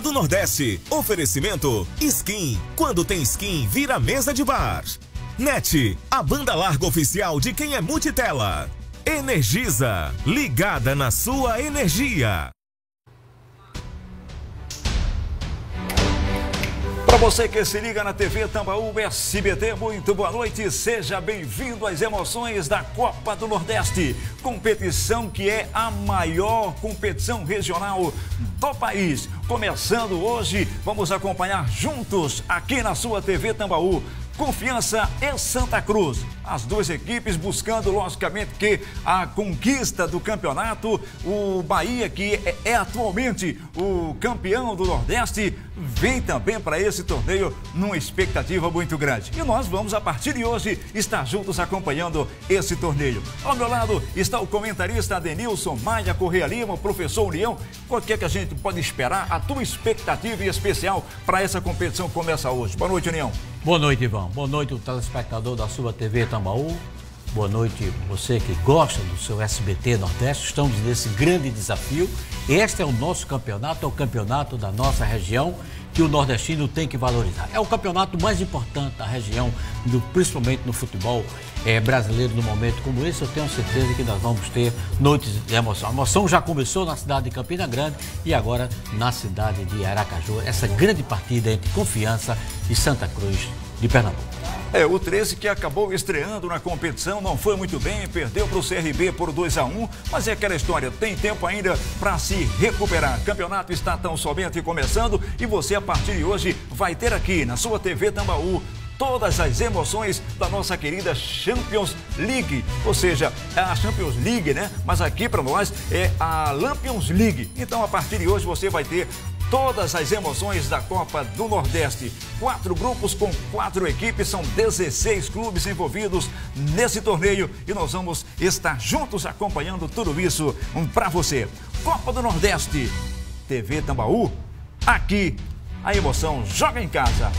do Nordeste. Oferecimento Skin. Quando tem skin, vira mesa de bar. NET, a banda larga oficial de quem é multitela. Energisa, ligada na sua energia. Para você que se liga na TV Tambaú SBT, muito boa noite. Seja bem-vindo às emoções da Copa do Nordeste. Competição que é a maior competição regional do país. Começando hoje, vamos acompanhar juntos aqui na sua TV Tambaú Confiança e Santa Cruz. As duas equipes buscando, logicamente, que a conquista do campeonato. O Bahia, que é, é atualmente o campeão do Nordeste, vem também para esse torneio numa expectativa muito grande. E nós vamos, a partir de hoje, estar juntos acompanhando esse torneio. Ao meu lado está o comentarista Denilson Maia Correia Lima, professor União. O que é que a gente pode esperar? A tua expectativa especial para essa competição começa hoje. Boa noite, União. Boa noite, Ivan. Boa noite, o telespectador da sua TV Tambaú. Boa noite, você que gosta do seu SBT Nordeste. Estamos nesse grande desafio. Este é o nosso campeonato, é o campeonato da nossa região que o nordestino tem que valorizar. É o campeonato mais importante da região, do, principalmente no futebol é, brasileiro, no momento como esse. Eu tenho certeza que nós vamos ter noites de emoção. A emoção já começou na cidade de Campina Grande e agora na cidade de Aracaju. Essa grande partida entre Confiança e Santa Cruz de Pernambuco. É, o 13 que acabou estreando na competição não foi muito bem, perdeu para o CRB por 2 a 1 mas é aquela história, tem tempo ainda para se recuperar. Campeonato está tão somente começando e você, a partir de hoje, vai ter aqui na sua TV Tambaú todas as emoções da nossa querida Champions League, ou seja, é a Champions League, né? Mas aqui para nós é a Lampions League. Então, a partir de hoje, você vai ter todas as emoções da Copa do Nordeste. Quatro grupos com quatro equipes, são 16 clubes envolvidos nesse torneio e nós vamos estar juntos acompanhando tudo isso para você. Copa do Nordeste, TV Tambaú, aqui a emoção joga em casa.